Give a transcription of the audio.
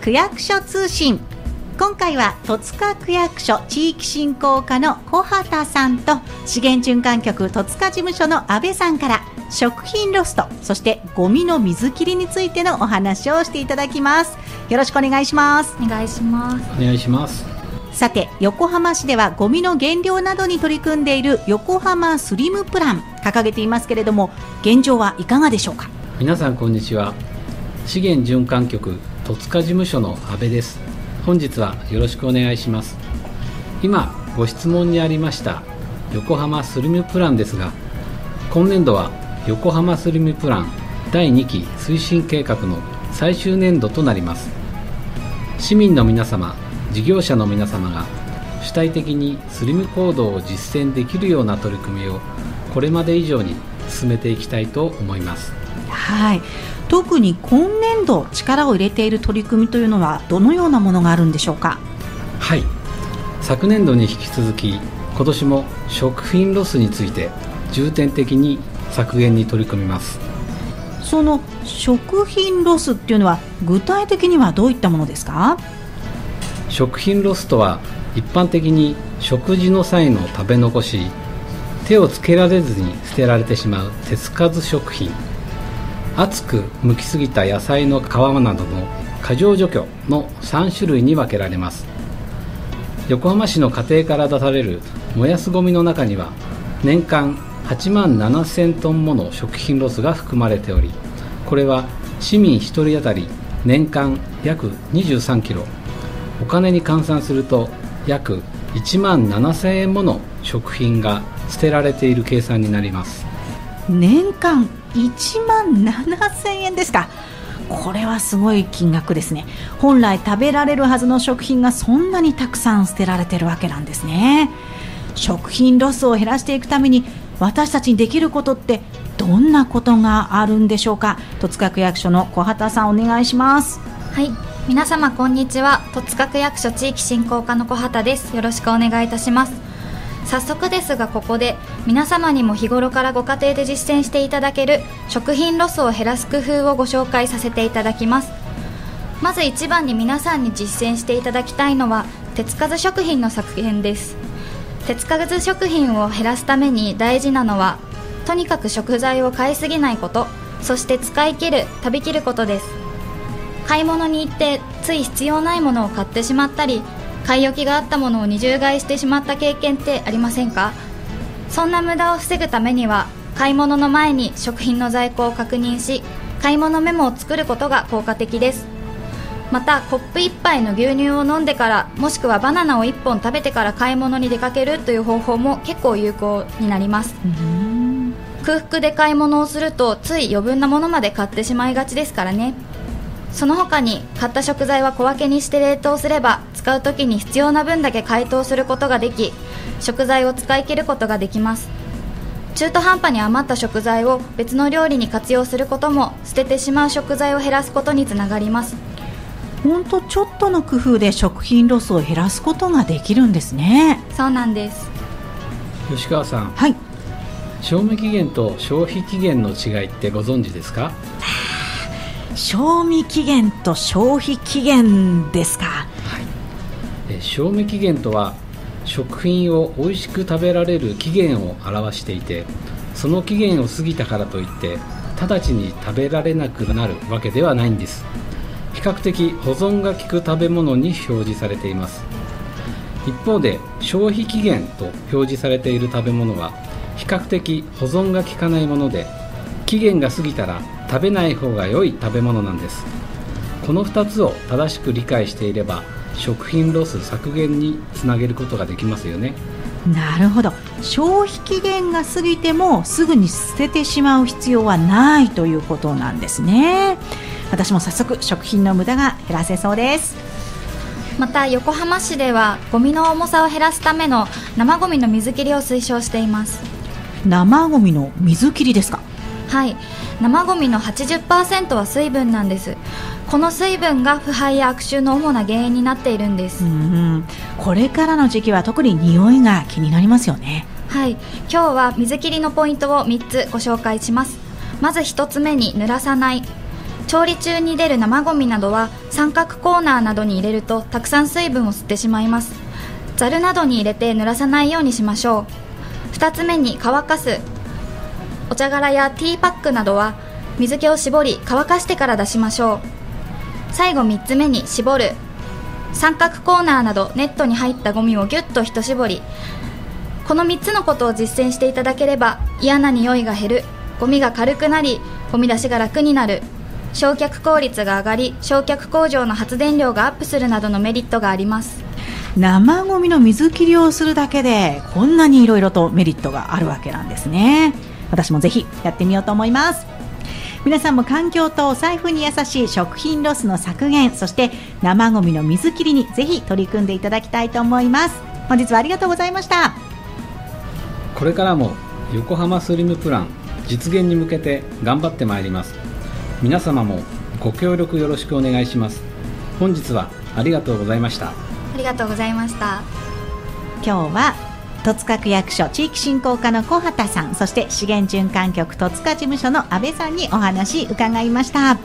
区役所通信。今回は戸塚区役所地域振興課の小畑さんと資源循環局戸塚事務所の阿部さんから食品ロストそしてゴミの水切りについてのお話をしていただきます。よろしくお願いします。お願いします。お願いします。さて横浜市ではゴミの減量などに取り組んでいる横浜スリムプラン掲げていますけれども現状はいかがでしょうか？皆さんこんにちは。資源循環局戸塚事務所の阿部です。本日はよろしくお願いします。今ご質問にありました横浜スリムプランですが今年度は横浜スリムプラン第2期推進計画の最終年度となります。市民の皆様事業者の皆様が主体的にスリム行動を実践できるような取り組みをこれまで以上に進めていきたいと思います。はい。特に今年度力を入れている取り組みというのはどのようなものがあるんでしょうか？はい。昨年度に引き続き今年も食品ロスについて重点的に削減に取り組みます。その食品ロスっていうのは具体的にはどういったものですか？食品ロスとは一般的に食事の際の食べ残し手をつけられずに捨てられてしまう手つかず食品熱く剥きすぎた野菜の皮などの過剰除去の3種類に分けられます。横浜市の家庭から出される燃やすゴミの中には年間8万7000トンもの食品ロスが含まれておりこれは市民1人当たり年間約23キロ。お金に換算すると約1万7000円もの食品が捨てられている計算になります。年間1万7000円ですか。これはすごい金額ですね。本来食べられるはずの食品がそんなにたくさん捨てられてるわけなんですね。食品ロスを減らしていくために私たちにできることってどんなことがあるんでしょうか。戸塚区役所の小畑さんお願いします。はい。皆様こんにちは。戸塚区役所地域振興課の小畑です。よろしくお願いいたします。早速ですがここで皆様にも日頃からご家庭で実践していただける食品ロスを減らす工夫をご紹介させていただきます。まず一番に皆さんに実践していただきたいのは手つかず食品の削減です。手つかず食品を減らすために大事なのはとにかく食材を買いすぎないことそして使い切る食べきることです。買い物に行ってつい必要ないものを買ってしまったり買い置きがあったものを二重買いしてしまった経験ってありませんか？そんな無駄を防ぐためには買い物の前に食品の在庫を確認し買い物メモを作ることが効果的です。またコップ1杯の牛乳を飲んでからもしくはバナナを1本食べてから買い物に出かけるという方法も結構有効になります。空腹で買い物をするとつい余分なものまで買ってしまいがちですからねその他に買った食材は小分けにして冷凍すれば使う時に必要な分だけ解凍することができ食材を使い切ることができます。中途半端に余った食材を別の料理に活用することも捨ててしまう食材を減らすことにつながります。本当ちょっとの工夫で食品ロスを減らすことができるんですね。そうなんです。吉川さん。はい。賞味期限と消費期限の違いってご存知ですか？賞味期限と消費期限ですか？え賞味期限とは食品を美味しく食べられる期限を表していてその期限を過ぎたからといって直ちに食べられなくなるわけではないんです。比較的保存が効く食べ物に表示されています。一方で消費期限と表示されている食べ物は比較的保存が効かないもので期限が過ぎたら食べない方が良い食べ物なんです。この2つを正しく理解していれば食品ロス削減につなげることができますよね。なるほど。消費期限が過ぎてもすぐに捨ててしまう必要はないということなんですね。私も早速食品の無駄が減らせそうです。また横浜市ではゴミの重さを減らすための生ゴミの水切りを推奨しています。生ゴミの水切りですか？はい。生ゴミの80%は水分なんです。この水分が腐敗や悪臭の主な原因になっているんです。うんこれからの時期は特に匂いが気になりますよね。はい。今日は水切りのポイントを3つご紹介します。まず1つ目に濡らさない。調理中に出る生ゴミなどは三角コーナーなどに入れるとたくさん水分を吸ってしまいます。ざるなどに入れて濡らさないようにしましょう。2つ目に乾かすお茶殻やティーパックなどは水気を絞り乾かしてから出しましょう。最後3つ目に絞る。三角コーナーなどネットに入ったゴミをぎゅっと一絞り。この3つのことを実践していただければ嫌な匂いが減る。ゴミが軽くなりゴミ出しが楽になる。焼却効率が上がり焼却工場の発電量がアップするなどのメリットがあります。生ゴミの水切りをするだけでこんなにいろいろとメリットがあるわけなんですね。私もぜひやってみようと思います。皆さんも環境とお財布に優しい食品ロスの削減そして生ゴミの水切りにぜひ取り組んでいただきたいと思います。本日はありがとうございました。これからも横浜スリムプラン実現に向けて頑張ってまいります。皆様もご協力よろしくお願いします。本日はありがとうございました。ありがとうございました。今日は戸塚区役所地域振興課の小畑さんそして資源循環局戸塚事務所の阿部さんにお話伺いました。